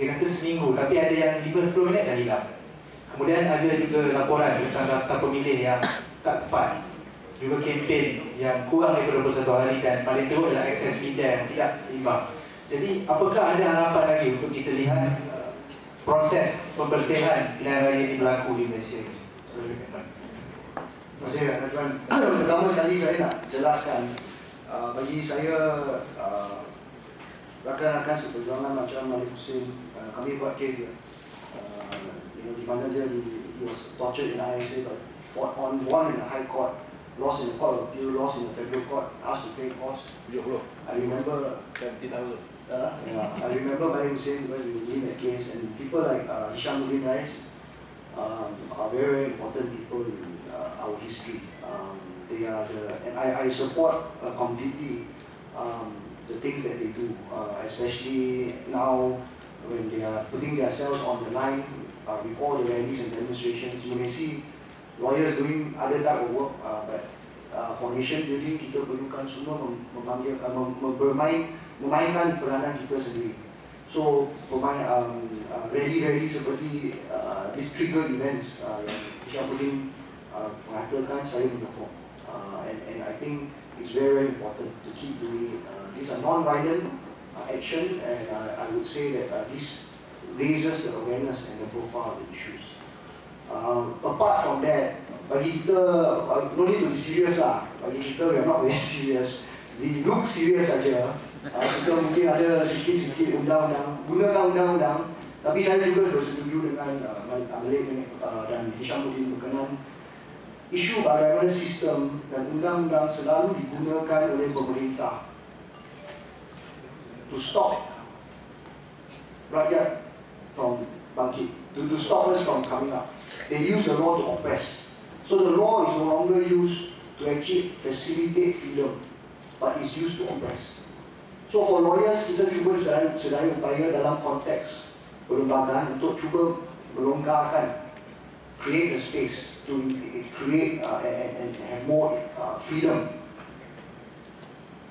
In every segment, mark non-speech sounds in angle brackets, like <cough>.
Dia kata seminggu tapi ada yang 5-10 minit dah hilang. Kemudian ada juga laporan tentang daftar pemilih yang tak tepat. Juga kempen yang kurang daripada 21 hari dan paling teruk adalah akses media yang tidak seimbang. Jadi apakah ada harapan lagi untuk kita lihat uh, proses pembersihan pilihan raya ini berlaku di Malaysia? Terima kasih Tuan. <clears throat> Pertama sekali saya nak jelaskan uh, bagi saya uh, rakan-rakan seperjuangan macam Malik Hussein kami buat kes dia uh, you know, di mana dia di, he was tortured in ISA but fought on one in the high court lost in the court of appeal lost in the federal court asked to pay costs. 70 I remember 70,000 uh, yeah, I remember Malik Hussein when we win that case and people like uh, Hisham Udin Rais um, are very, very important people in uh, our history. Um, they are the, and I, I support uh, completely um, the things that they do, uh, especially now when they are putting themselves on the line uh, with all the rallies and demonstrations. You may see lawyers doing other type of work, uh, but uh, for nation building kita perlukan semua memanggil, uh, mem bermain, memainkan peranan kita sendiri. So pemain um, uh, rally-rally seperti uh, this trigger events uh, yang Syafudin uh, mengatakan saya menyokong. Uh, and, and I think it's very, very important to keep doing it. Uh, these are non-violent action and I would say that uh, this raises the awareness and the profile of the issues. Um, apart from that, bagi kita, uh, no need to be serious lah. Bagi kita, we are not very <laughs> serious. We look serious saja. Uh, kita mungkin ada sedikit-sedikit undang-undang, gunakan undang-undang. Tapi saya juga bersetuju dengan uh, Malik uh, dan Hisham Udin berkenan isu bagaimana sistem dan undang-undang selalu digunakan oleh pemerintah to stop rakyat from bangkit, to, to stop us from coming up. They use the law to oppress. So the law is no longer used to actually facilitate freedom, but is used to oppress. So for lawyers, kita cuba sedaya, sedaya upaya dalam konteks perlembagaan untuk cuba melonggarkan, create a space to create uh, and, and have more uh, freedom.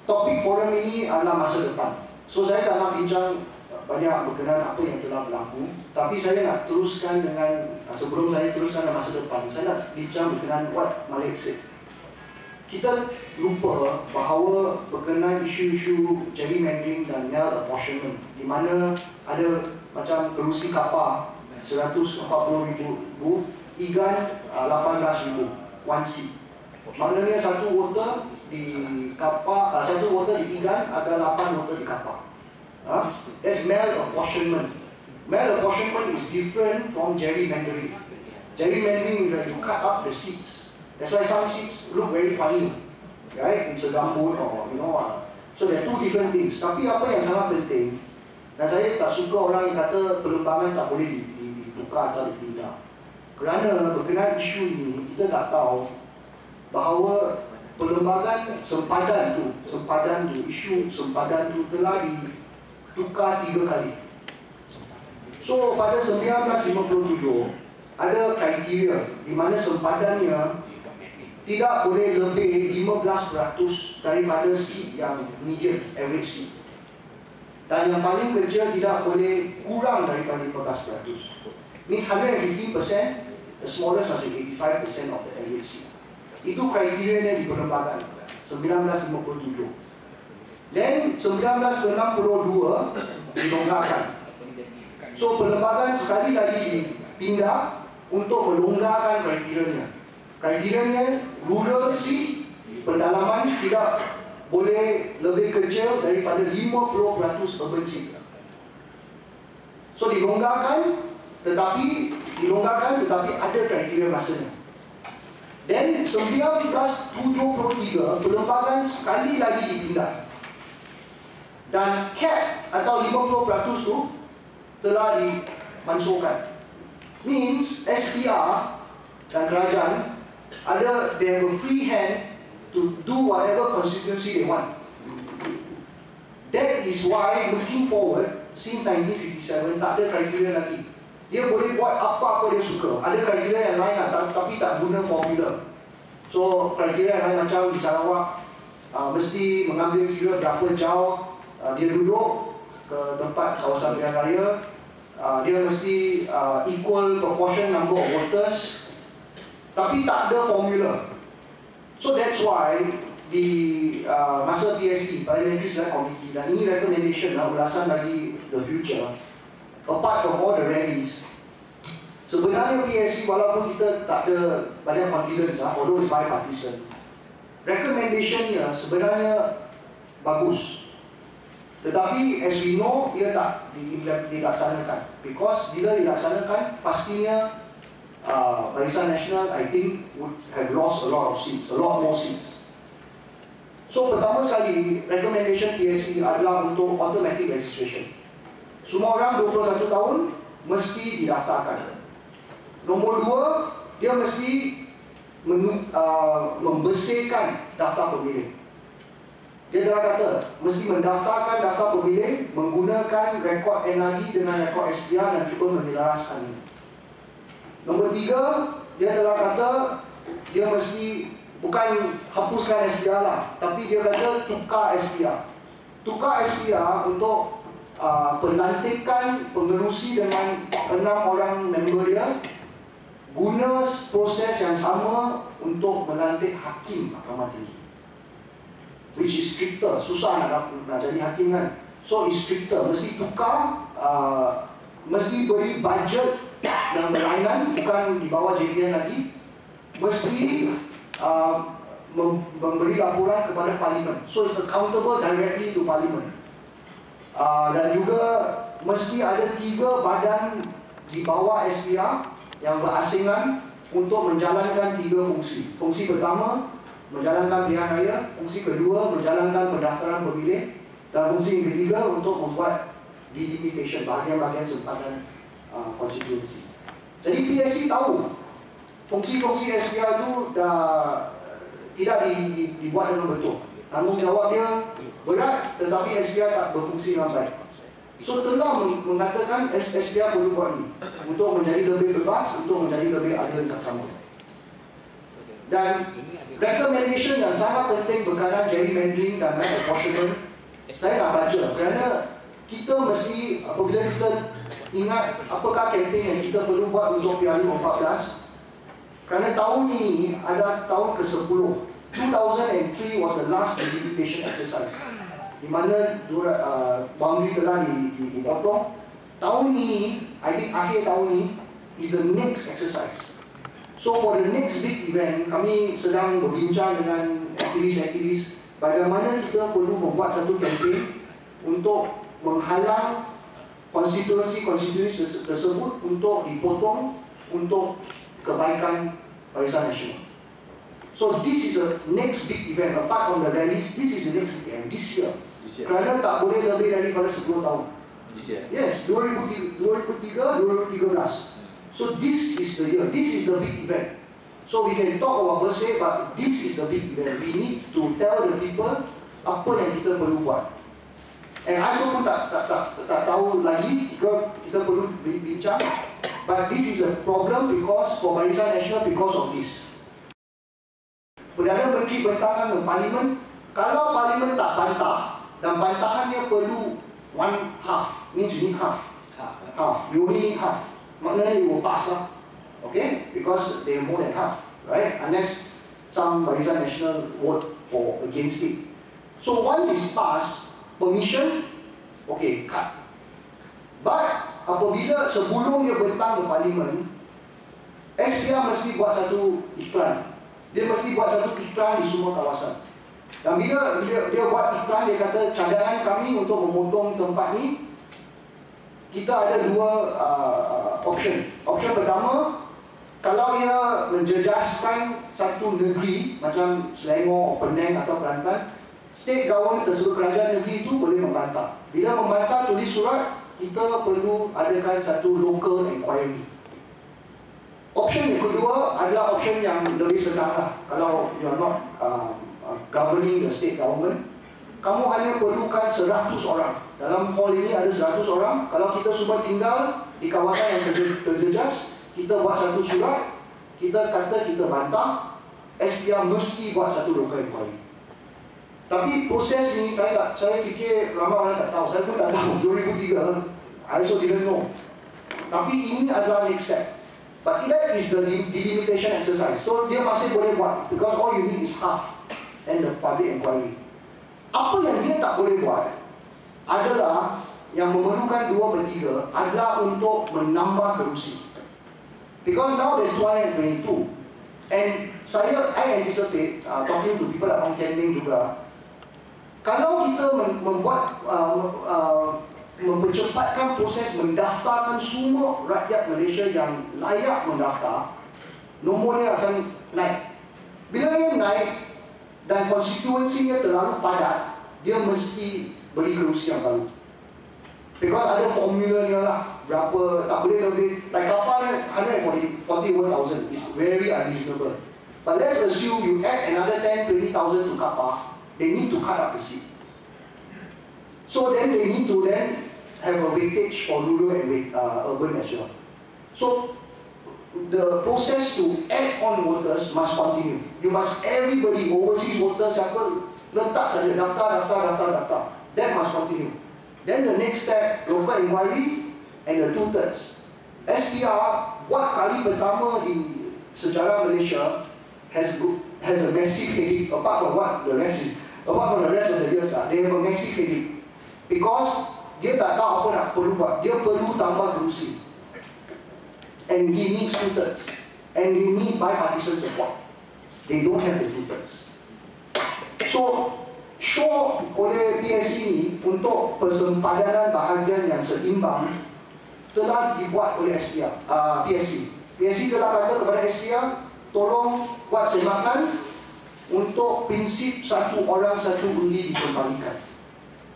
Topik forum ini adalah masa depan. So saya tak nak bincang banyak berkenaan apa yang telah berlaku, tapi saya nak teruskan dengan uh, sebelum saya teruskan dengan masa depan, saya nak bincang berkenaan what Malik said. Kita lupa bahawa berkenaan isu-isu gerrymandering dan mail apportionment di mana ada macam kerusi kapal 140 ribu ikan uh, 18,000 one seat. Maknanya satu water di kapal, uh, satu water di ikan ada 8 water di kapal. Uh, that's apportionment. Mal apportionment is different from gerrymandering. Gerrymandering is when you cut up the seats. That's why some seats look very funny. Right? It's a gambut or you know. Uh, so there are two different things. Tapi apa yang sangat penting, dan saya tak suka orang yang kata pelembangan tak boleh ditukar atau dipindah. Kerana berkenaan isu ini, kita tak tahu bahawa perlembagaan sempadan tu, sempadan tu, isu sempadan tu telah ditukar tiga kali. So pada 1957 ada kriteria di mana sempadannya tidak boleh lebih 15% daripada seat yang median average seat. Dan yang paling kecil tidak boleh kurang daripada 15%. Means 150% the smallest must be 85% of the average seat. Itu kriteria di perlembagaan 1957. Then 1962 dilonggarkan. So perlembagaan sekali lagi pindah untuk melonggarkan kriterianya. Kriterianya rural seat, pendalaman tidak boleh lebih kecil daripada 50% urban seat. So dilonggarkan tetapi dilonggarkan tetapi ada kriteria masanya. Dan 1973 perlembagaan sekali lagi dipindah. Dan cap atau 50% tu telah dimansuhkan. Means SPR dan kerajaan ada they have a free hand to do whatever constituency they want. That is why looking forward since 1957 tak ada kriteria lagi. Dia boleh buat apa-apa dia suka. Ada kriteria yang lain lah, tapi tak guna formula. So kriteria yang lain macam di Sarawak uh, mesti mengambil kira berapa jauh uh, dia duduk ke tempat kawasan pilihan raya. Uh, dia mesti uh, equal proportion number of voters. Tapi tak ada formula. So that's why di uh, masa PSC, Parliamentary Select Committee dan ini recommendation lah ulasan lagi the future apart from all the rallies sebenarnya PSC walaupun kita tak ada banyak confidence lah although it's bipartisan recommendationnya sebenarnya bagus. Tetapi as we know ia tak dilaksanakan. Because bila dilaksanakan pastinya uh, Barisan Nasional I think would have lost a lot of seats a lot more seats. So pertama sekali, recommendation PSC adalah untuk automatic registration. Semua orang 21 tahun mesti didaftarkan. Nombor dua, dia mesti men, uh, membersihkan daftar pemilih. Dia telah kata, mesti mendaftarkan daftar pemilih menggunakan rekod NRD dengan rekod SPR dan cuba menyelaraskan Nombor tiga, dia telah kata, dia mesti bukan hapuskan SPR lah tapi dia kata tukar SPR tukar SPR untuk uh, pelantikan pengerusi dengan enam orang member dia guna proses yang sama untuk melantik hakim mahkamah tinggi. Which is stricter. Susah nak, nak jadi hakim kan? So is stricter. Mesti tukar uh, mesti beri budget dan berlainan bukan di bawah JPN lagi. Mesti uh, memberi laporan kepada parlimen. So it's accountable directly to parlimen. Uh, dan juga mesti ada tiga badan di bawah SPR yang berasingan untuk menjalankan tiga fungsi. Fungsi pertama, menjalankan pilihan raya. Fungsi kedua, menjalankan pendaftaran pemilih. Dan fungsi yang ketiga, untuk membuat delimitation, bahagian-bahagian sempadan uh, konstitusi. Jadi PSC tahu fungsi-fungsi SPR itu dah tidak di, di, dibuat dengan betul. Tanggungjawab dia berat tetapi SPR tak berfungsi dengan baik. So telah mengatakan SPR perlu buat ini untuk menjadi lebih bebas, untuk menjadi lebih adil sama. Dan recommendation yang sangat penting berkaitan gerrymandering dan mass apportionment saya nak baca kerana kita mesti apabila kita ingat apakah campaign yang kita perlu buat untuk PRU 14 kerana tahun ini adalah tahun ke-10. 2003 was the last delimitation exercise. Di mana uh, boundary telah dipotong. Tahun ini, I think akhir tahun ini, is the next exercise. So for the next big event, kami sedang berbincang dengan aktivis-aktivis bagaimana kita perlu membuat satu campaign untuk menghalang konstitusi-konstitusi tersebut untuk dipotong untuk kebaikan Barisan Nasional. So this is a next big event apart from the rallies. This is the next big event this year. Year. Kerana tak boleh lebih daripada 10 tahun. Year. Yes, 2003, 2013. So this is the year. This is the big event. So we can talk about per se, but this is the big event. We need to tell the people apa yang kita perlu buat. And I pun tak, tak, tak, tak tahu lagi kita, kita perlu bincang But this is a problem because for Barisan Nasional because of this. Perdana Menteri bertangan dengan Parlimen, kalau Parlimen tak bantah dan bantahannya perlu one half, means you need half. Half. half. You only need half. Maknanya you will pass lah. Okay? Because they are more than half. Right? Unless some Barisan Nasional vote for against it. So once it's passed, permission, okay, cut. But apabila sebelum dia bentang ke parlimen SPR mesti buat satu iklan dia mesti buat satu iklan di semua kawasan Dan bila dia, dia buat iklan, dia kata cadangan kami untuk memotong tempat ni, kita ada dua uh, option. Option pertama, kalau dia menjejaskan satu negeri macam Selangor, Penang atau Kelantan, state government tersebut kerajaan negeri itu boleh membantah. Bila membantah tulis surat, kita perlu adakan satu local inquiry. Option yang kedua adalah option yang lebih senang lah. Kalau you are not uh, governing the state government, kamu hanya perlukan 100 orang. Dalam hall ini ada 100 orang. Kalau kita semua tinggal di kawasan yang terjejas, kita buat satu surat, kita kata kita bantah, SPR mesti buat satu local inquiry. Tapi proses ini saya tak, saya fikir ramai orang tak tahu. Saya pun tak tahu. <laughs> 2003, I also didn't know. Tapi ini adalah next step. But that is the delimitation exercise. So dia masih boleh buat because all you need is half and the public inquiry. Apa yang dia tak boleh buat adalah yang memerlukan dua per tiga adalah untuk menambah kerusi. Because now there's 222 and saya I anticipate uh, talking to people like Ong Kending juga kalau kita membuat uh, uh, mempercepatkan proses mendaftarkan semua rakyat Malaysia yang layak mendaftar, nomornya akan naik. Bila ia naik dan konstituensinya terlalu padat, dia mesti beri kerusi yang baru. Because ada formula ni lah, berapa, tak boleh lebih, like kapal ni 141,000 is very unreasonable. But let's assume you add another 10-20,000 to kapal, they need to cut up the seat. So then they need to then have a weightage for rural and uh, urban as well. So the process to add on voters must continue. You must everybody overseas voters siapa letak saja daftar daftar daftar daftar. That must continue. Then the next step local inquiry and the two thirds. SPR buat kali pertama di sejarah Malaysia has has a massive headache apart from what the rest is apart from the rest of the years lah. They have a massive headache because dia tak tahu apa nak perlu buat. Dia perlu tambah kerusi. And he needs two thirds. And they need bipartisan support. They don't have the two thirds. So, show oleh PSC ini untuk persempadanan bahagian yang seimbang telah dibuat oleh SPR, uh, PSC. PSC telah kata kepada SPR, tolong buat semakan untuk prinsip satu orang satu undi dikembalikan.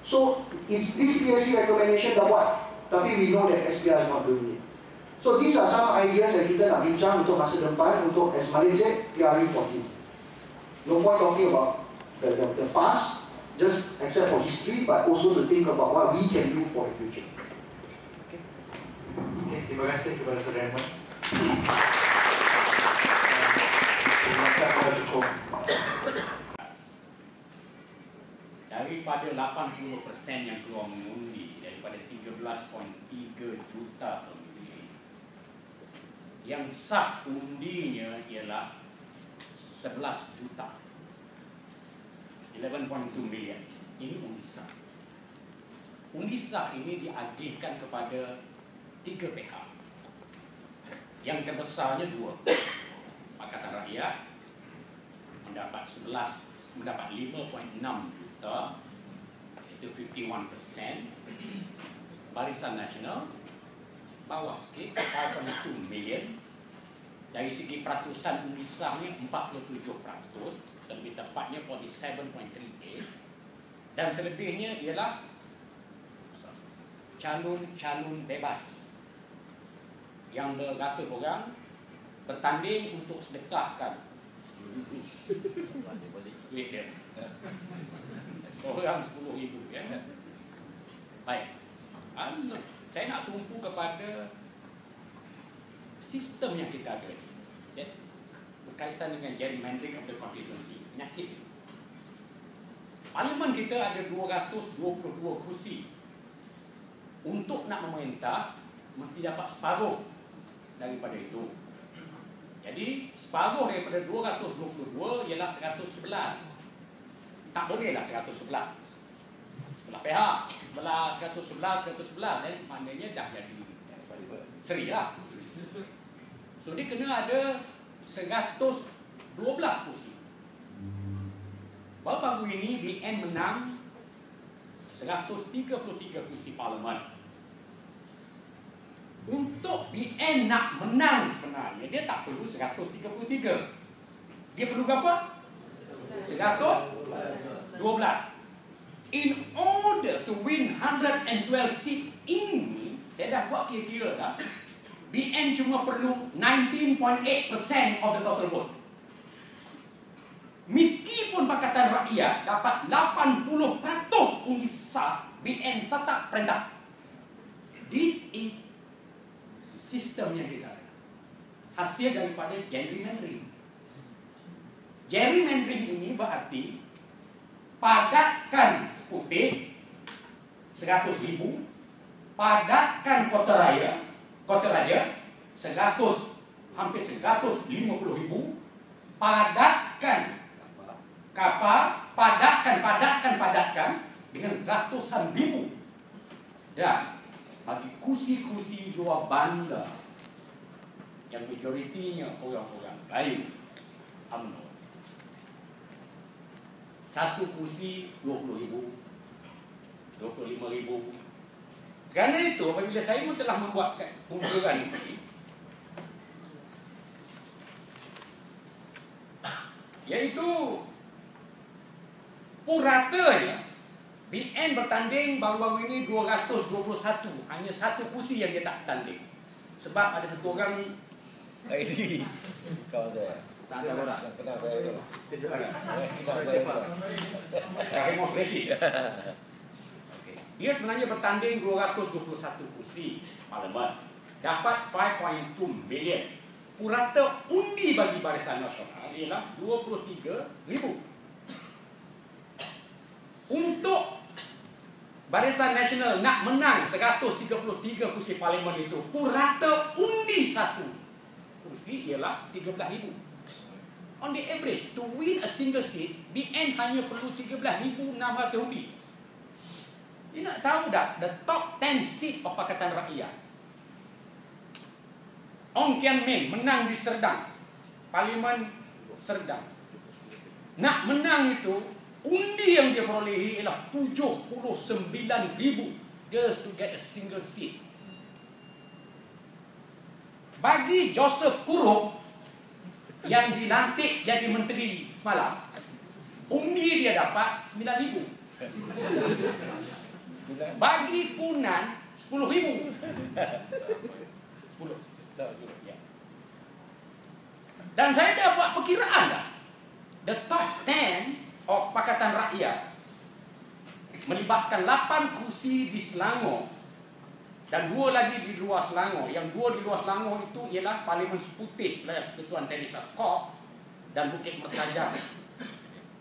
So, this PSC recommendation dah buat, tapi we know that SPR is not doing it. So, these are some ideas yang kita nak bincang untuk masa depan untuk as Malaysia PRE 14. No point talking about the, the, the past, just except for history, but also to think about what we can do for the future. Okay. Okay, terima kasih kepada Saudara Ahmad. Terima kasih kepada cukup daripada 80% yang keluar mengundi daripada 13.3 juta pemilih yang sah undinya ialah 11 juta. 11.2 million. Ini undi sah. Undi sah ini diagihkan kepada tiga pihak. Yang terbesarnya dua. Pakatan Rakyat mendapat 11 mendapat 5.6 juta. Itu 51 persen Barisan Nasional bawah sikit 5.2 million. Dari segi peratusan undi sahnya 47 peratus. Lebih tepatnya 47.38 dan selebihnya ialah calon-calon bebas yang beratus orang bertanding untuk sedekahkan. Duit dia. Seorang sepuluh ribu ya. Baik. Anu, saya nak tumpu kepada sistem yang kita ada. Ya. berkaitan dengan gerrymandering of the constituency penyakit. Parlimen kita ada 222 kursi. Untuk nak memerintah mesti dapat separuh daripada itu. Jadi separuh daripada 222 ialah 111 tak bolehlah 111 sebelah pihak sebelah 111 111 eh maknanya dah jadi seri lah so dia kena ada 112 kursi baru-baru ini BN menang 133 kursi parlimen. Untuk BN nak menang sebenarnya, dia tak perlu 133. Dia perlu berapa? 112. In order to win 112 seat ini, saya dah buat kira-kira dah, BN cuma perlu 19.8% of the total vote. Meskipun Pakatan Rakyat dapat 80% undi sah, BN tetap perintah. This is sistem yang kita ada. Hasil daripada gerrymandering. Gerrymandering ini berarti padatkan putih 100 ribu, padatkan kota raya, kota raja 100 hampir 150 ribu, padatkan kapal, padatkan, padatkan, padatkan dengan ratusan ribu. Dan bagi kursi-kursi luar bandar yang majoritinya orang-orang lain UMNO satu kursi 20 ribu. 25 ribu. Kerana itu apabila saya pun telah membuat pengukuran ini iaitu puratanya BN bertanding baru-baru ini 221 hanya satu kursi yang dia tak bertanding. Sebab ada satu orang Ini kawan saya. Tak ada orang. Kenal saya dulu. Kenal saya dulu. Terakhir mau spesies. Okey. Dia sebenarnya bertanding 221 kursi parlimen. Dapat 5.2 million. Purata undi bagi Barisan Nasional ialah 23 ribu. Untuk Barisan Nasional nak menang 133 kursi parlimen itu, purata undi satu kursi ialah 13,000. On the average, to win a single seat, BN hanya perlu 13,600 undi. You nak tahu tak, the top 10 seat of Pakatan Rakyat. Ong Kian Min menang di Serdang. Parlimen Serdang. Nak menang itu, undi yang dia perolehi ialah 79,000 just to get a single seat. Bagi Joseph Kurung yang dilantik jadi menteri semalam, undi dia dapat 9,000. Bagi Punan 10,000. 10. Ya. Dan saya dah buat perkiraan dah. The top 10 of Pakatan Rakyat melibatkan 8 kursi di Selangor dan dua lagi di luar Selangor. Yang dua di luar Selangor itu ialah Parlimen Seputih, Wilayah Persekutuan Teresa Kop dan Bukit Mertajam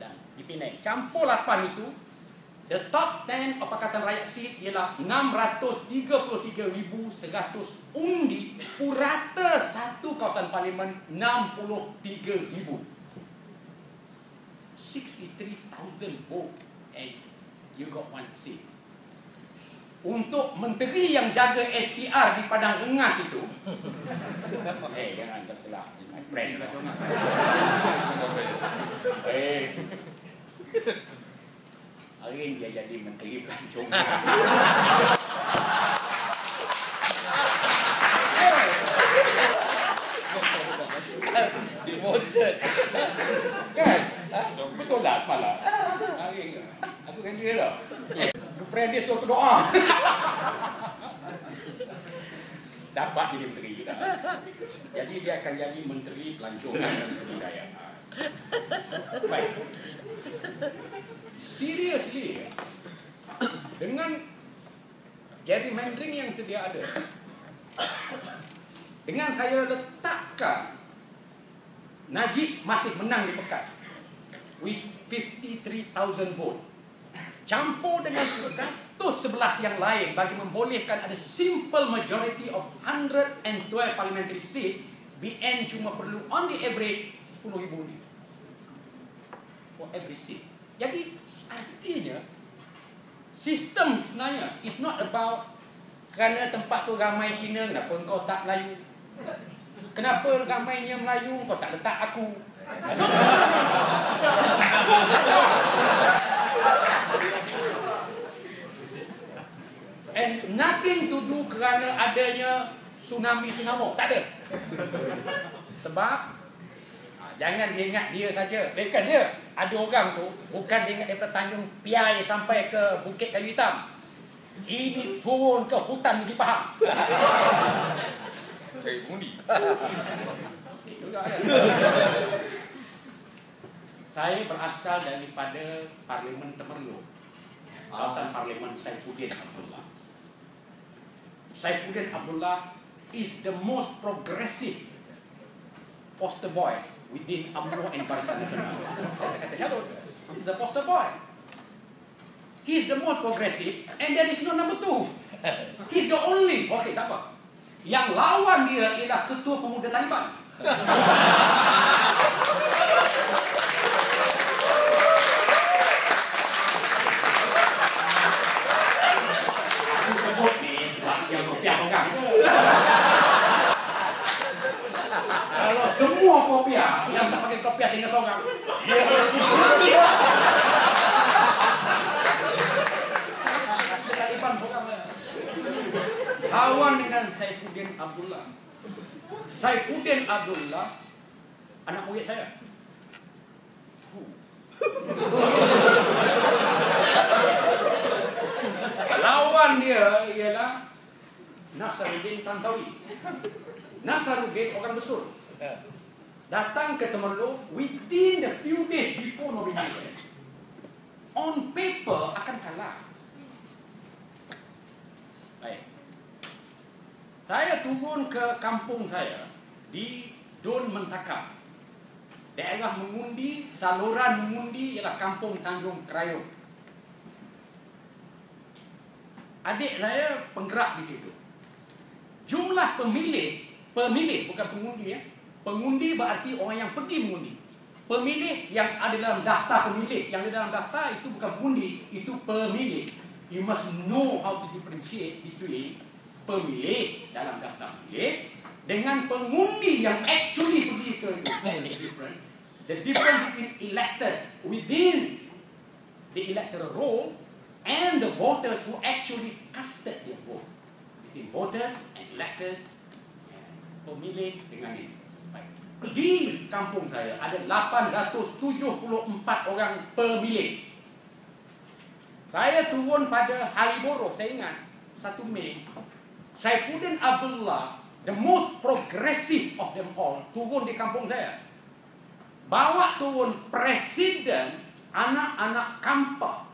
dan di Penang. Campur 8 itu, the top 10 of Pakatan Rakyat seat ialah 633,100 undi purata satu kawasan parlimen 63,000. 63,000 vote and you got one seat untuk menteri yang jaga SPR di Padang Rengas itu. <laughs> Eh hey, jangan tertelah my friend. Eh. Hari ini dia jadi menteri pelancongan <laughs> Demoted. kan? Betul lah semalam. Hari aku kan dia dah girlfriend dia suruh doa <laughs> dapat jadi menteri dah. jadi dia akan jadi menteri pelancongan dan kebudayaan. Baik. Seriously dengan gerrymandering yang sedia ada dengan saya letakkan Najib masih menang di Pekat with 53,000 vote campur dengan 111 yang lain. Bagi membolehkan ada simple majority of 112 parliamentary seat BN cuma perlu on the average 10,000 ni for every seat. Jadi artinya sistem sebenarnya is not about kerana tempat tu ramai Cina kenapa engkau tak Melayu? Kenapa ramainya Melayu kau tak letak aku And nothing to do kerana adanya tsunami tsunami. Tak ada. Sebab ah, jangan dia ingat dia saja. Bukan dia. Ada orang tu bukan dia ingat daripada Tanjung Piai sampai ke Bukit Kayu Hitam. Ini turun ke hutan di Pahang. Saya. Juga kan? Saya berasal daripada Parlimen Temerloh. Kawasan Parlimen Saifuddin Abdullah. Saifuddin Abdullah is the most progressive poster boy within UMNO and Barisan Nasional. Kata he's the poster boy. He's the most progressive and there is no number two. He's the only. Okay, tak apa. Yang lawan dia ialah ketua pemuda Taliban. <laughs> Aku sebut ni sebab yang kopiah orang je. Kalau semua kopiah yang tak pakai kopiah tinggal seorang. Dia Sekalipan seorang. Lawan dengan Saifuddin Abdullah. Saifuddin Abdullah anak murid saya. Lawan dia ialah Nasaruddin Tantawi. Nasaruddin orang besar. Datang ke Temerloh within the few days before nomination. On paper akan kalah. Baik. Saya turun ke kampung saya di Don Mentakap. Daerah mengundi, saluran mengundi ialah kampung Tanjung Kerayong. Adik saya penggerak di situ. Jumlah pemilih, pemilih bukan pengundi ya. Pengundi berarti orang yang pergi mengundi. Pemilih yang ada dalam daftar pemilih, yang ada dalam daftar itu bukan pengundi, itu pemilih. You must know how to differentiate between pemilih dalam daftar pemilih dengan pengundi yang actually pergi ke itu. <laughs> The difference. The difference between electors within the electoral roll and the voters who actually casted their vote. Between voters and electors, pemilih dengan ini. Baik. Di kampung saya ada 874 orang pemilih. Saya turun pada hari buruh, saya ingat 1 Mei. Saifuddin Abdullah, the most progressive of them all, turun di kampung saya. Bawa turun presiden anak-anak Kampa.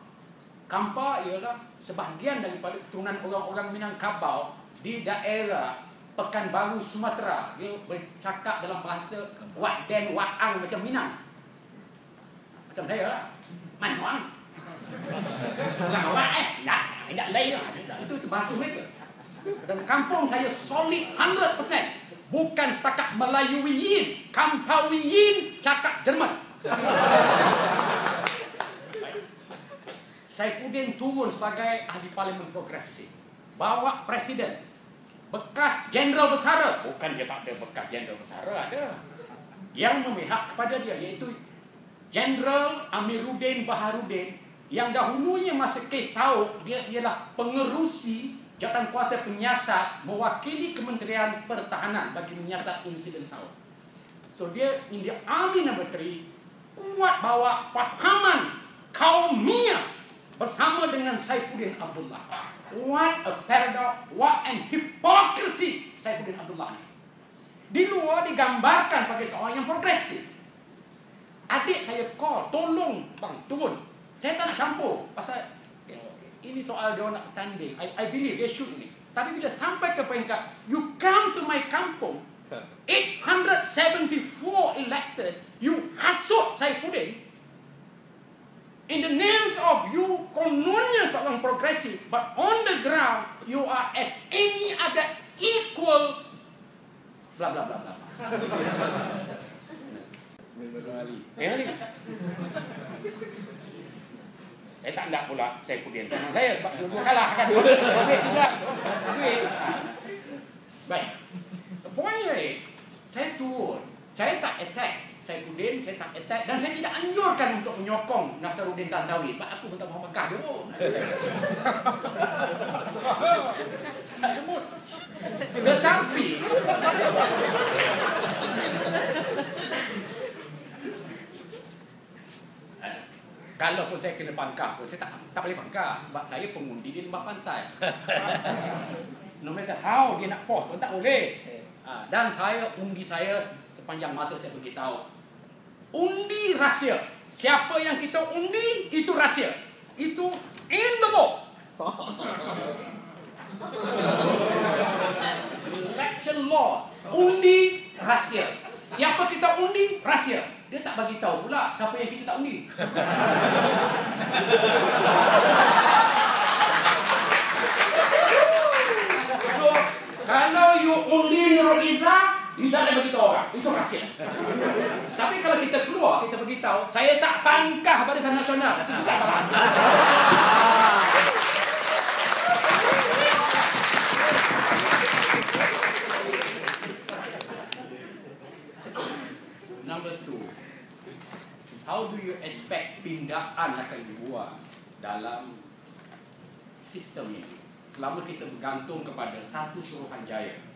Kampa ialah sebahagian daripada keturunan orang-orang Minangkabau di daerah Pekanbaru Sumatera. Dia bercakap dalam bahasa Wat Den Wat Ang macam Minang. Macam saya lah. Manuang. Bukan awak eh. Tak, tidak lain lah. Itu, itu bahasa mereka. Dan kampung saya solid 100%. Bukan setakat Melayuiyin, Kampawiyin cakap Jerman. Saifuddin turun sebagai ahli parlimen progresif. Bawa presiden. Bekas jenderal besara. Bukan dia tak ada bekas jenderal besara, ada. Yang memihak kepada dia iaitu Jenderal Amiruddin Baharudin yang dahulunya masa kes Sauk dia ialah pengerusi jawatan kuasa penyiasat mewakili Kementerian Pertahanan bagi menyiasat insiden Sauk. So dia in the army number 3 kuat bawa pahaman kaumia bersama dengan Saifuddin Abdullah. What a paradox, what an hypocrisy Saifuddin Abdullah ni. Di luar digambarkan sebagai seorang yang progresif. Adik saya call, tolong bang turun. Saya tak nak campur pasal eh, ini soal dia nak bertanding. I, I believe they should ini. Tapi bila sampai ke peringkat, you come to my kampung, <laughs> 874 elected, you hasut Saifuddin, in the names of you kononnya seorang progresif, but on the ground, you are as any other equal bla bla bla bla. Yang ni. Saya tak nak pula saya pudin tangan saya sebab dua kalah kan. Duit juga. Duit. Baik. Poinnya ni, saya turun. Saya tak attack Saifuddin, saya tak attack dan saya tidak anjurkan untuk menyokong Nasaruddin Tantawi. Sebab aku pun tak faham Mekah dia pun. Tetapi kalau pun saya kena pangkah pun saya tak tak boleh pangkah sebab saya pengundi di lembah pantai. <laughs> no matter how dia nak force pun tak boleh. Ah, dan saya undi saya sepanjang masa saya beritahu. Undi rahsia. Siapa yang kita undi itu rahsia. Itu in the <laughs> law. Election laws. Undi rahsia. Siapa kita undi rahsia. Dia tak bagi tahu pula siapa yang kita tak undi. So, kalau you undi Nurul Izzah, you tak boleh beritahu orang. Itu rahsia. Tapi kalau kita keluar, kita beritahu, saya tak pangkah Barisan Nasional. Itu juga salah. <laughs> Number two, how do you expect tindakan akan dibuat dalam sistem ini selama kita bergantung kepada satu suruhanjaya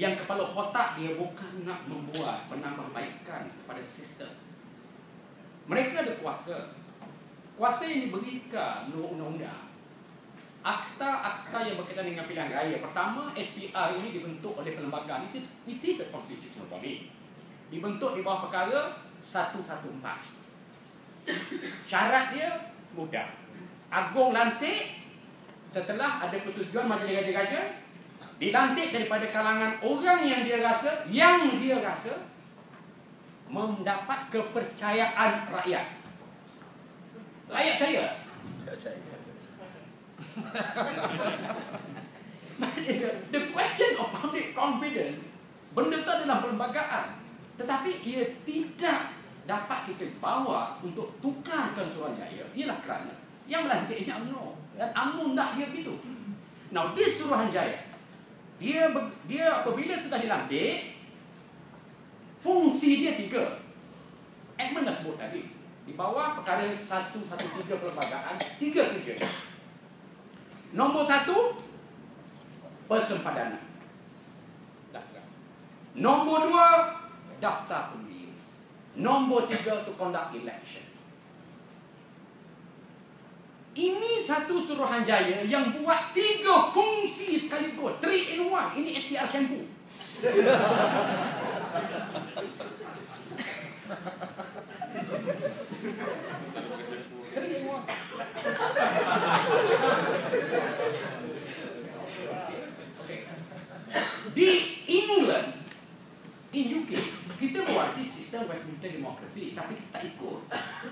yang kepala otak dia bukan nak membuat penambahbaikan kepada sistem. Mereka ada kuasa. Kuasa yang diberikan undang-undang. Akta-akta yang berkaitan dengan pilihan raya. Pertama, SPR ini dibentuk oleh perlembagaan. It is, it is a constitutional body. Dibentuk di bawah perkara 114. Syarat dia mudah. Agung lantik setelah ada persetujuan majlis raja-raja dilantik daripada kalangan orang yang dia rasa yang dia rasa mendapat kepercayaan rakyat. Rakyat saya. <laughs> The question of public confidence benda tu dalam perlembagaan tetapi ia tidak dapat kita bawa untuk tukarkan Suruhanjaya ialah kerana yang melantiknya UMNO dan UMNO nak dia begitu. Now this Suruhanjaya dia dia apabila sudah dilantik fungsi dia tiga. Edmund dah sebut tadi. Di bawah perkara 113 perlembagaan tiga kerja. Nombor satu persempadanan. Nombor dua daftar pemilih. Nombor tiga tu conduct election. Ini satu suruhanjaya yang buat tiga fungsi sekaligus. Three in one. Ini SPR shampoo. Di England, in UK, kita sistem Westminster Democracy, tapi kita tak ikut.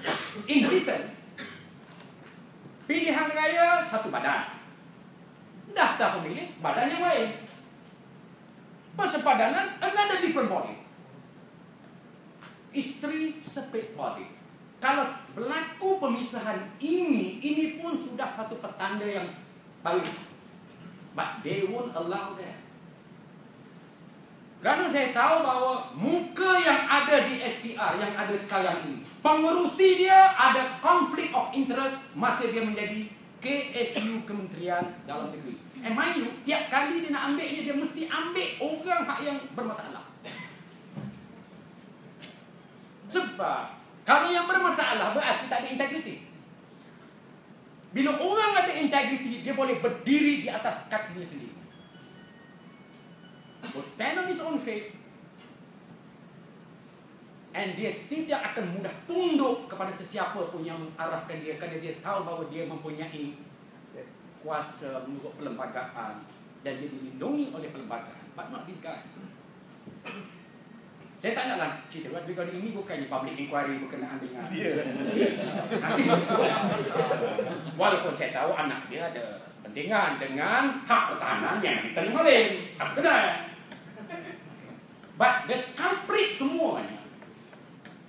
<laughs> In Britain, pilihan raya satu badan. Daftar pemilih, badan yang lain. Persepadanan, another different body. Isteri separate body. Kalau berlaku pemisahan ini, ini pun sudah satu petanda yang baik. But they won't allow that. Kerana saya tahu bahawa muka yang ada di SPR yang ada sekarang ini, pengerusi dia ada conflict of interest masa dia menjadi KSU Kementerian Dalam Negeri. And mind you, tiap kali dia nak ambilnya, dia mesti ambil orang hak yang bermasalah. Sebab kalau yang bermasalah berarti tak ada integriti. Bila orang ada integriti, dia boleh berdiri di atas kakinya sendiri. Will stand on his own feet and dia tidak akan mudah tunduk kepada sesiapa pun yang mengarahkan dia kerana dia tahu bahawa dia mempunyai kuasa menurut perlembagaan dan dia dilindungi oleh perlembagaan but not this guy. Saya tak naklah cerita tapi kalau ini bukannya public inquiry berkenaan dengan <laughs> dia. Nanti walaupun saya tahu anak dia ada kepentingan dengan hak pertahanan yang diterima oleh hak kedai But the culprit semuanya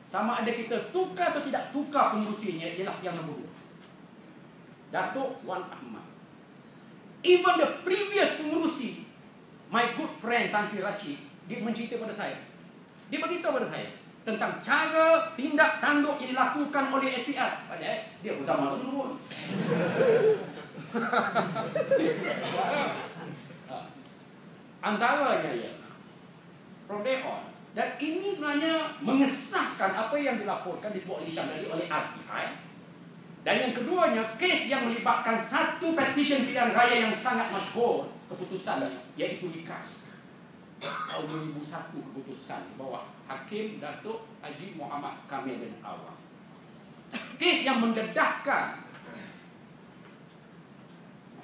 sama ada kita tukar atau tidak tukar pengurusinya ialah yang nombor dua. Datuk Wan Ahmad. Even the previous pengurusi, my good friend Tan Sri Rashid, dia mencerita pada saya. Dia beritahu pada saya, tentang cara tindak tanduk yang dilakukan oleh SPR. Padahal dia bersama dulu. <laughs> Antaranya ya. From there on. Dan ini sebenarnya mengesahkan apa yang dilaporkan di sebuah edition tadi oleh RCI. Dan yang keduanya, kes yang melibatkan satu petition pilihan raya yang sangat masyhur keputusan iaitu Likas. Tahun 2001 keputusan bahawa Hakim Datuk Haji Muhammad Kamil bin Awang. Kes yang mendedahkan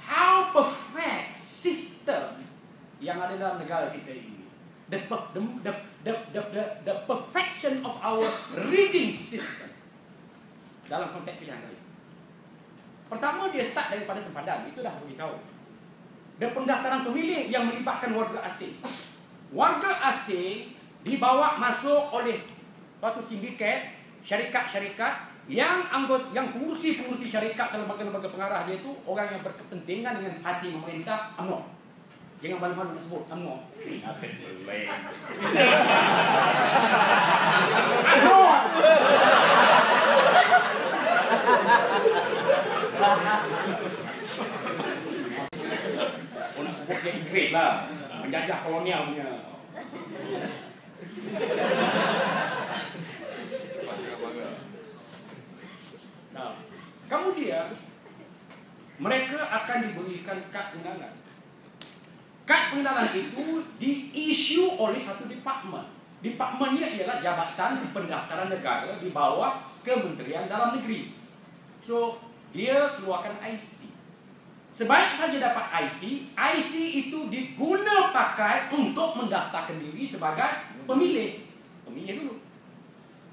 how perfect system yang ada dalam negara kita ini. The, the, the, the, the, the, the perfection of our reading system dalam konteks pilihan raya. Pertama dia start daripada sempadan, itu dah beritahu. Dan pendaftaran pemilih yang melibatkan warga asing. Warga asing dibawa masuk oleh batu sindiket, syarikat-syarikat yang anggota yang pengurusi-pengurusi syarikat dalam lembaga-lembaga pengarah dia itu orang yang berkepentingan dengan parti pemerintah UMNO. Jangan malu-malu nak sebut UMNO. UMNO. Oh nak sebut dia Inggeris lah. Menjajah kolonial punya. Nah, kemudian mereka akan diberikan kad pengenalan. Kad pengenalan itu diisu oleh satu. Department ini ialah Jabatan Pendaftaran Negara di bawah Kementerian Dalam Negeri. So, dia keluarkan IC. Sebaik saja dapat IC, IC itu diguna pakai untuk mendaftarkan diri sebagai pemilih. Pemilih dulu.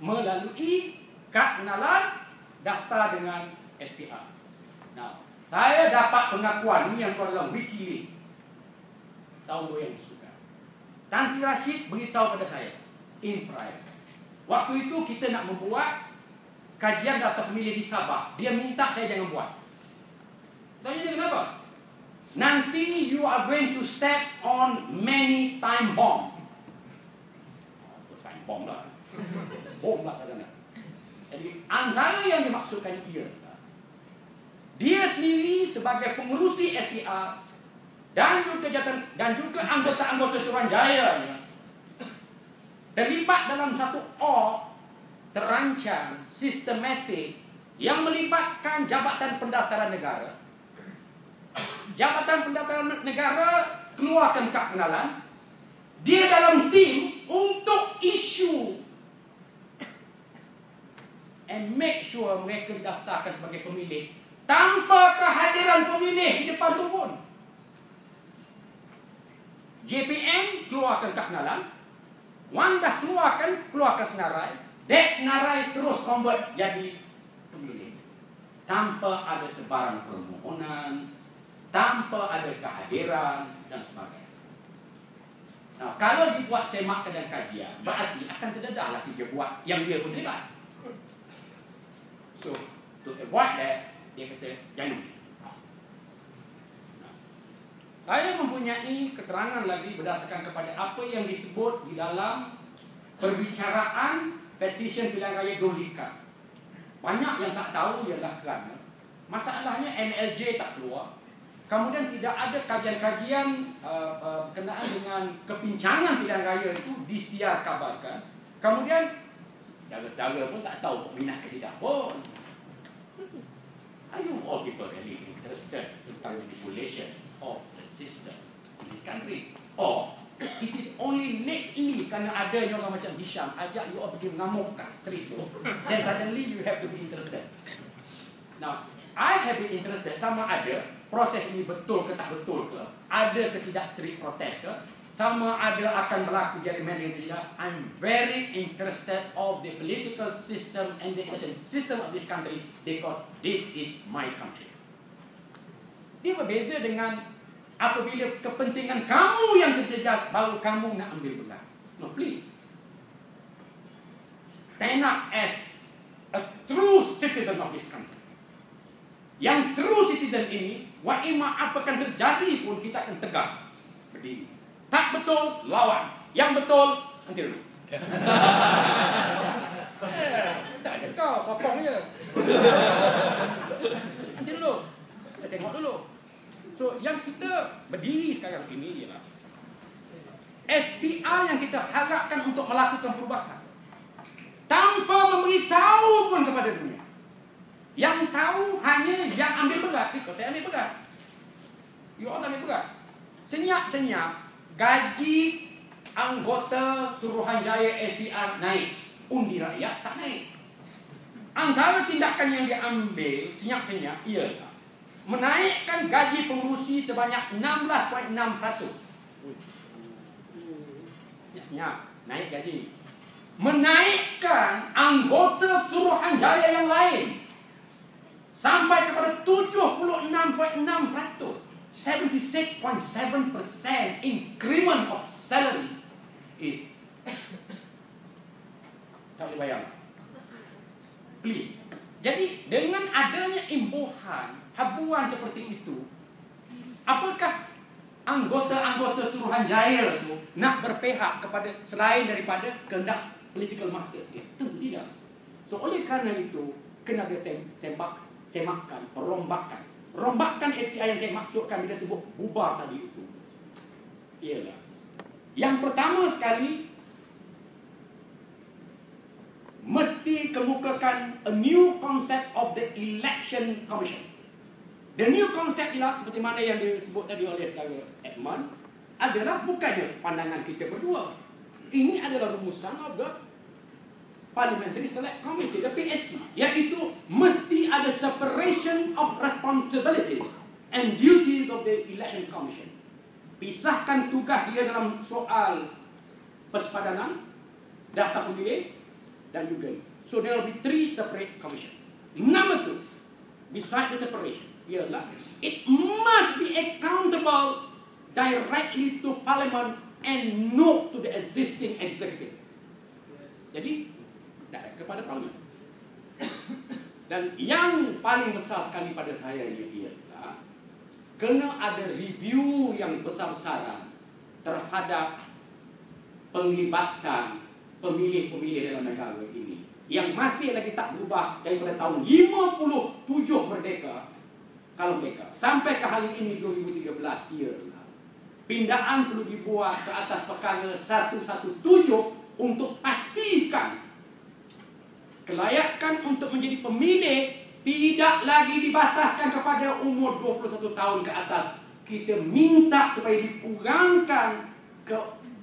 Melalui kad pengenalan daftar dengan SPR. Nah, saya dapat pengakuan ini yang keluar dalam Wikileaks tahun 2 yang sudah. Tan Sri Rashid beritahu pada saya in private. Waktu itu kita nak membuat kajian daftar pemilih di Sabah. Dia minta saya jangan buat. Tanya dia kenapa? Nanti you are going to step on many time bomb. Oh, time bomb lah. Bom lah kat sana. Jadi antara yang dimaksudkan ia dia sendiri sebagai pengurusi SPR dan juga jatan, dan juga anggota-anggota Suruhanjaya terlibat dalam satu org terancam sistematik yang melibatkan Jabatan Pendaftaran Negara. Jabatan Pendaftaran Negara keluarkan kad pengenalan. Dia dalam tim untuk isu and make sure mereka didaftarkan sebagai pemilih tanpa kehadiran pemilih di depan tu pun. JPN keluarkan kad pengenalan. Wan dah keluarkan, keluarkan senarai. Dek senarai terus convert jadi pemilih. Tanpa ada sebarang permohonan, tanpa ada kehadiran dan sebagainya. Nah, kalau dibuat semak dan kajian, berarti akan terdedahlah kerja buat yang dia pun terlibat. So, to avoid that, dia kata, jangan. Saya mempunyai keterangan lagi berdasarkan kepada apa yang disebut di dalam perbicaraan petition pilihan raya Dolikas. Banyak yang tak tahu ialah kerana masalahnya MLJ tak keluar. Kemudian tidak ada kajian-kajian uh, uh, berkenaan dengan kepincangan pilihan raya itu disiar kabarkan. Kemudian saudara-saudara pun tak tahu minat ke tidak pun. Are you all people really interested tentang manipulation of system in this country? Or it is only lately kerana adanya orang macam Hisham ajak you all pergi mengamuk kat street tu, then suddenly you have to be interested. Now, I have been interested sama ada proses ini betul ke tak betul ke, ada ke tidak street protest ke, sama ada akan berlaku gerrymandering ke tidak. I'm very interested of the political system and the election system of this country because this is my country. Dia berbeza dengan apabila kepentingan kamu yang terjejas baru kamu nak ambil belah. No, please. Stand up as a true citizen of this country. Yang true citizen ini, wa ima apa akan terjadi pun kita akan tegak berdiri. Tak betul, lawan. Yang betul, nanti dulu. Eh, tak ada kau, sokong je. Nanti dulu. Kita tengok dulu. So, yang kita berdiri sekarang ini ialah SPR yang kita harapkan untuk melakukan perubahan. Tanpa memberitahu pun kepada dunia. Yang tahu hanya yang ambil berat. Kalau saya ambil berat. You all ambil berat. Senyap-senyap, gaji anggota Suruhanjaya SPR naik. Undi rakyat tak naik. Antara tindakan yang diambil senyap-senyap ialah menaikkan gaji pengurusi sebanyak 16.6%. Senyap-senyap, naik gaji. Menaikkan anggota Suruhanjaya yang lain sampai kepada 76.6%. 76.7% increment of salary is tak boleh bayang. Please. Jadi dengan adanya imbuhan habuan seperti itu, apakah anggota-anggota Suruhanjaya itu nak berpihak kepada selain daripada kehendak political masters dia? Tentu tidak. So oleh kerana itu kena ada sem sembak, semakan, perombakan. Rombakan SPI yang saya maksudkan bila sebut bubar tadi itu. Ialah yang pertama sekali mesti kemukakan a new concept of the election commission. The new concept ialah seperti mana yang disebut tadi oleh saudara Edmund adalah bukannya pandangan kita berdua. Ini adalah rumusan of the Parliamentary Select Committee, the PSC, iaitu mesti ada separation of responsibility and duties of the election commission. Pisahkan tugas dia dalam soal persepadanan, daftar pemilih dan juga so there will be three separate commission. Number two, beside the separation, ialah it must be accountable directly to parliament and not to the existing executive. Jadi direct kepada parlimen. Dan yang paling besar sekali pada saya ialah kena ada review yang besar-besaran terhadap penglibatan pemilih-pemilih dalam negara ini yang masih lagi tak berubah daripada tahun 57 merdeka kalau mereka sampai ke hari ini 2013 ialah pindaan perlu dibuat ke atas perkara 117 untuk pastikan kelayakan untuk menjadi pemilih tidak lagi dibataskan kepada umur 21 tahun ke atas. Kita minta supaya dikurangkan ke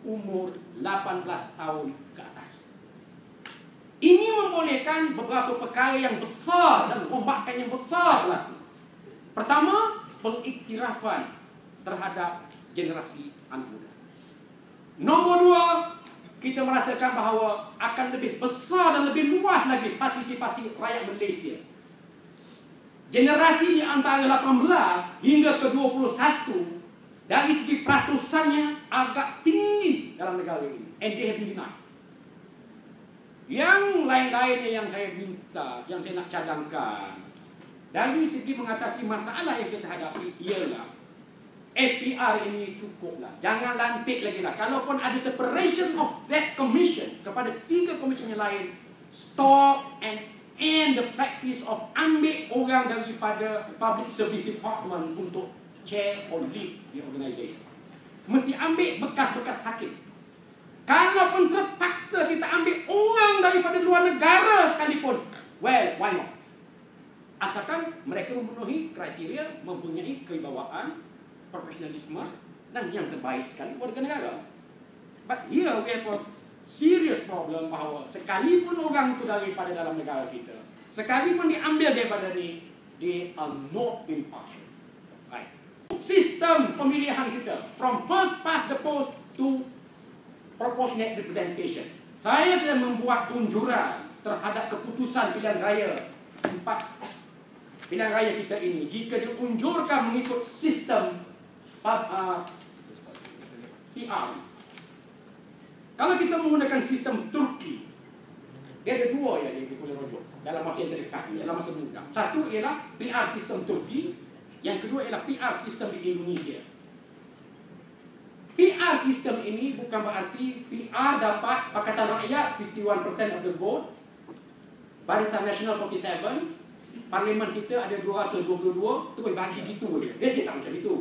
umur 18 tahun ke atas. Ini membolehkan beberapa perkara yang besar dan rombakan yang besar berlaku. Pengiktirafan terhadap generasi anak muda. Nombor dua, kita merasakan bahawa akan lebih besar dan lebih luas lagi partisipasi rakyat Malaysia. Generasi di antara 18 hingga ke 21 dari segi peratusannya agak tinggi dalam negara ini. And they have been denied. Yang lain-lainnya yang saya minta, yang saya nak cadangkan dari segi mengatasi masalah yang kita hadapi ialah SPR ini cukuplah. Jangan lantik lagi lah. Kalaupun ada separation of that commission kepada tiga commission yang lain, stop and end the practice of ambil orang daripada public service department untuk chair or lead the organisation. Mesti ambil bekas-bekas hakim. Kalaupun terpaksa kita ambil orang daripada luar negara sekalipun, well, why not? Asalkan mereka memenuhi kriteria mempunyai kewibawaan profesionalisme dan yang terbaik sekali warga negara. But here we have a serious problem bahawa sekalipun orang itu daripada dalam negara kita, sekalipun diambil daripada ni, they are not impartial. Right. Sistem pemilihan kita from first past the post to proportionate representation. Saya sudah membuat unjuran terhadap keputusan pilihan raya pilihan raya kita ini jika diunjurkan mengikut sistem uh, PR. Kalau kita menggunakan sistem Turki, dia ada dua yang kita boleh rujuk dalam masa yang terdekat ini, dalam masa muda. Satu ialah PR sistem Turki, yang kedua ialah PR sistem di Indonesia. PR sistem ini bukan berarti PR dapat Pakatan Rakyat 51% of the vote, Barisan Nasional 47, Parlimen kita ada 222, terus bagi gitu je. Dia, dia tak macam itu.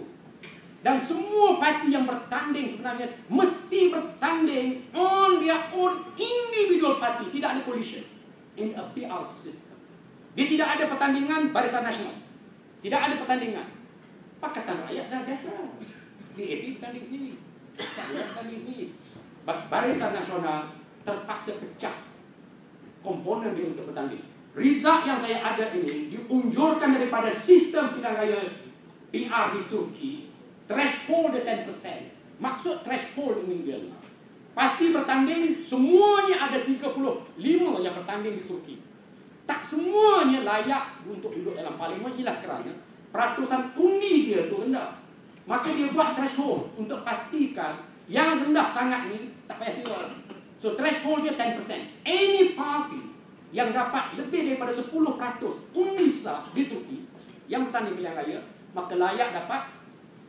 Dan semua parti yang bertanding sebenarnya mesti bertanding on their own individual party. Tidak ada coalition in a PR system. Dia tidak ada pertandingan Barisan Nasional. Tidak ada pertandingan. Pakatan Rakyat dah biasa. PAP bertanding sendiri. Bertanding sendiri. Barisan Nasional terpaksa pecah komponen dia untuk bertanding. Result yang saya ada ini diunjurkan daripada sistem pilihan raya PR di Turki threshold dia 10%. Maksud threshold dia. Parti bertanding semuanya ada 35 yang bertanding di Turki. Tak semuanya layak untuk duduk dalam parlimen ialah kerana peratusan undi dia tu rendah. Maka dia buat threshold untuk pastikan yang rendah sangat ni tak payah tinggal. So threshold dia 10%. Any party yang dapat lebih daripada 10% undi sah di Turki yang bertanding pilihan raya maka layak dapat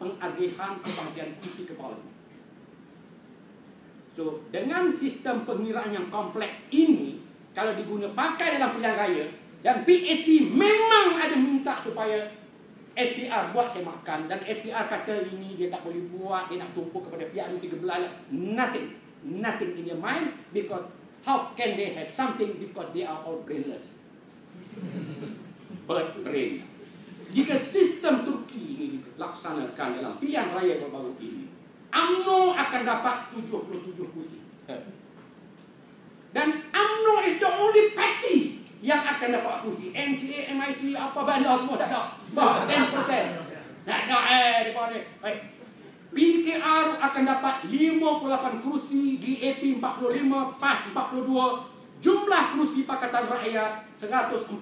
pengagihan kebahagiaan kursi kepala. So, dengan sistem pengiraan yang kompleks ini, kalau diguna pakai dalam pilihan raya, dan PAC memang ada minta supaya SPR buat semakan dan SPR kata ini dia tak boleh buat, dia nak tumpu kepada pihak ini 13 nothing. Nothing in their mind because how can they have something because they are all brainless. Bird brain. Jika sistem Turki ini dilaksanakan dalam pilihan raya baru ini, UMNO akan dapat 77 kursi. Dan UMNO is the only party yang akan dapat kursi. MCA, MIC, apa benda semua tak ada. Bah, 10%. Tak ada eh, di bawah ni. Baik. PKR akan dapat 58 kursi, DAP 45, PAS 42, jumlah kursi Pakatan Rakyat 145,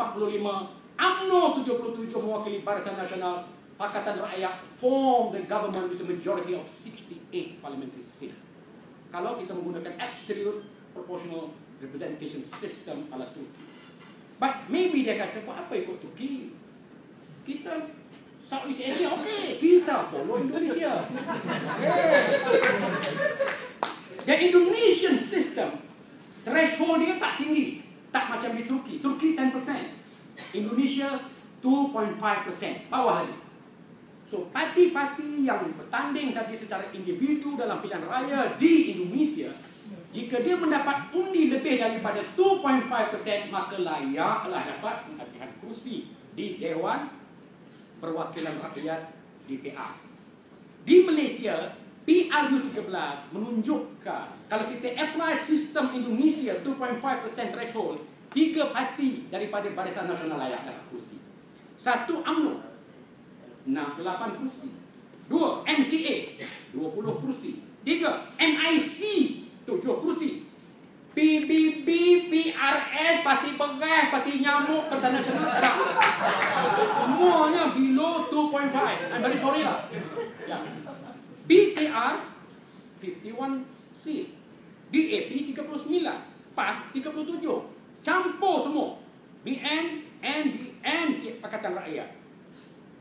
UMNO 77 mewakili Barisan Nasional Pakatan Rakyat form the government with a majority of 68 parliamentary seats. Kalau kita menggunakan absolute proportional representation system ala Turki. But maybe dia kata, apa ikut Turki? Kita Southeast Asia, okey. Kita follow Indonesia. Okay. The Indonesian system, threshold dia tak tinggi. Tak macam di Turki. Turki 10%. Indonesia 2.5%, bawah lagi. So, parti-parti yang bertanding tadi secara individu dalam pilihan raya di Indonesia, jika dia mendapat undi lebih daripada 2.5%, maka layaklah dapat pengagihan kursi di Dewan Perwakilan Rakyat DPR. Di Malaysia, PRU13 menunjukkan kalau kita apply sistem Indonesia 2.5% threshold, tiga parti daripada Barisan Nasional layak dapat kursi. Satu UMNO 68 kursi. Dua MCA 20 kursi. Tiga MIC 7 kursi. PBB, PRS, Parti Perah, Parti Nyamuk, Barisan Nasional tak. Semuanya below 2.5. I'm very sorry lah. Ya. BKR 51 seat. DAP 39. PAS 37. Campur semua. BN, NDN, Pakatan Rakyat.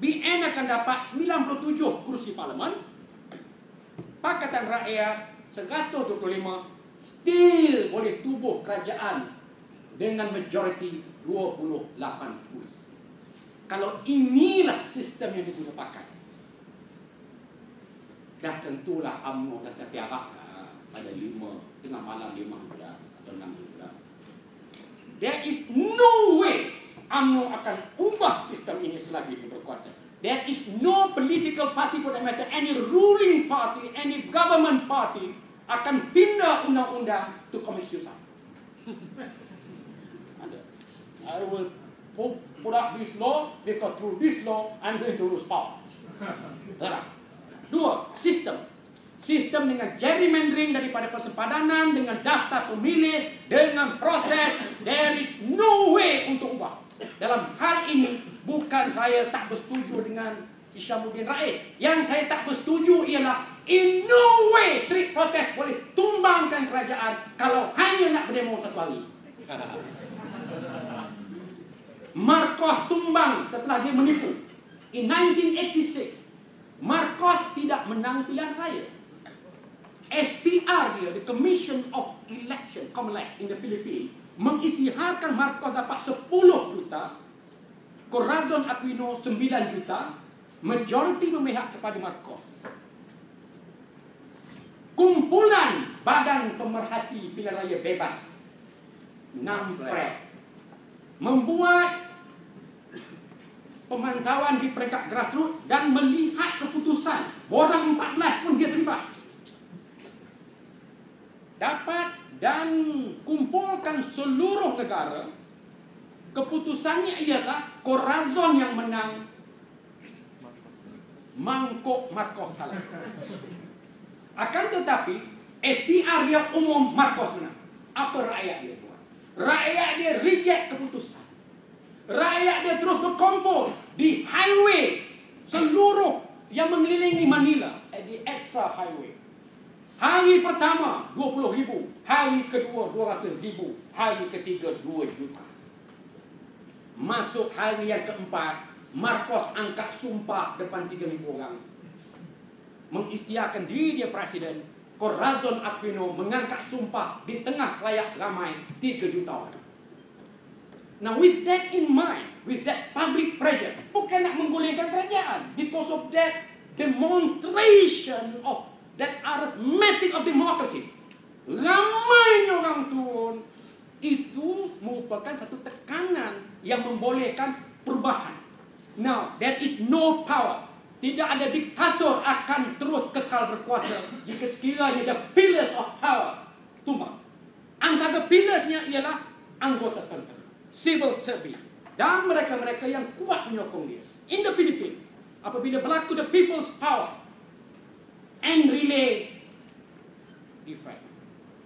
BN akan dapat 97 kursi parlimen. Pakatan Rakyat 125 still boleh tubuh kerajaan dengan majoriti 28 kursi. Kalau inilah sistem yang diguna pakai. Dah tentulah UMNO dah tertiarak pada 5 tengah malam 5 bulan atau 6 bulan. There is no way UMNO akan ubah sistem ini selagi berkuasa. There is no political party for that matter, any ruling party, any government party akan tindak undang-undang to commit suicide. I will put up this law because through this law I'm going to lose power. Dua, sistem. Sistem dengan gerrymandering daripada persempadanan, dengan daftar pemilih, dengan proses, there is no way untuk ubah. Dalam hal ini, bukan saya tak bersetuju dengan Isyamuddin Raid. Yang saya tak bersetuju ialah in no way street protest boleh tumbangkan kerajaan kalau hanya nak berdemo satu hari. <laughs> Marcos tumbang setelah dia menipu. In 1986, Marcos tidak menang pilihan raya. SPR dia, the Commission of Election, COMELEC in the Philippines, mengisytiharkan Marcos dapat 10 juta, Corazon Aquino 9 juta, majoriti memihak kepada Marcos. Kumpulan Badan Pemerhati Pilihan Raya Bebas NAMFRED membuat pemantauan di peringkat grassroots dan melihat keputusan. Orang 14 pun dia terlibat. Dapat dan kumpulkan seluruh negara. Keputusannya ialah Corazon yang menang. Mangkok Marcos kalah. Akan tetapi SPR dia umum Marcos menang. Apa rakyat dia buat? Rakyat dia reject keputusan. Rakyat dia terus berkumpul di highway seluruh yang mengelilingi Manila the Extra Highway. Hari pertama 20 ribu, hari kedua 200 ribu, hari ketiga 2 juta. Masuk hari yang keempat, Marcos angkat sumpah depan 3 ribu orang. Mengistiakan diri dia presiden, Corazon Aquino mengangkat sumpah di tengah layak ramai 3 juta orang. Now with that in mind, with that public pressure, bukan nak menggulingkan kerajaan. Because of that demonstration of that arithmetic of democracy. Ramainya orang turun. Itu merupakan satu tekanan yang membolehkan perubahan. Now, there is no power. Tidak ada diktator akan terus kekal berkuasa jika sekiranya the pillars of power tumbang. Antara pillarsnya ialah anggota tentera, civil service dan mereka-mereka yang kuat menyokong dia. In the Philippines, apabila berlaku the people's power and relay defect,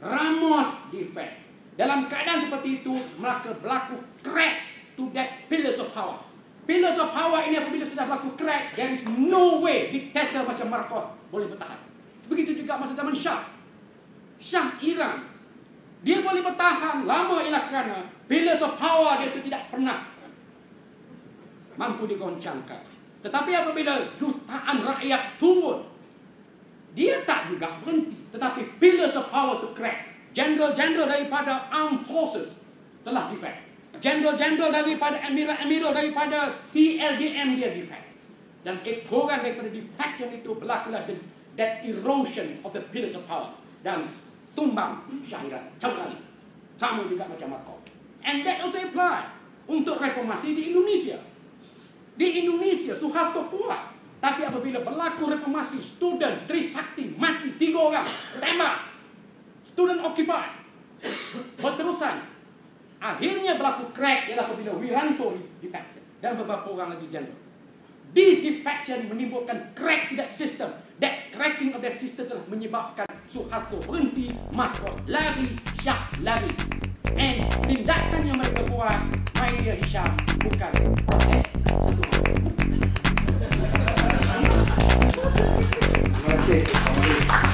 Ramos defect. Dalam keadaan seperti itu, maka berlaku crack to that pillars of power. Pillars of power ini apabila sudah berlaku crack, there is no way diktator macam Marcos boleh bertahan. Begitu juga masa zaman Shah. Shah Iran. Dia boleh bertahan lama ialah kerana pillars of power dia itu tidak pernah mampu digoncangkan. Tetapi apabila jutaan rakyat turun, dia tak juga berhenti. Tetapi pillars of power to crack. General-general daripada armed forces telah defect. General-general daripada emiral-emiral daripada TLDM dia defect. Dan ekoran daripada defection itu berlakulah the, that erosion of the pillars of power. Dan tumbang syahiran. Cabut lagi. Sama juga macam Markov. And that also apply untuk reformasi di Indonesia. Di Indonesia, Soeharto kuat. Tapi apabila berlaku reformasi, student, Trisakti, mati tiga orang. Tembak. Student occupied. Berterusan. Akhirnya berlaku crack ialah apabila Wiranto defected dan beberapa orang lagi jatuh. Di defection menimbulkan crack tidak sistem. That cracking of the system telah menyebabkan Suharto berhenti, Marcos lari, Shah lari. And tindakan yang mereka buat, my dear Hisham, bukan. Eh, satu. Terima kasih.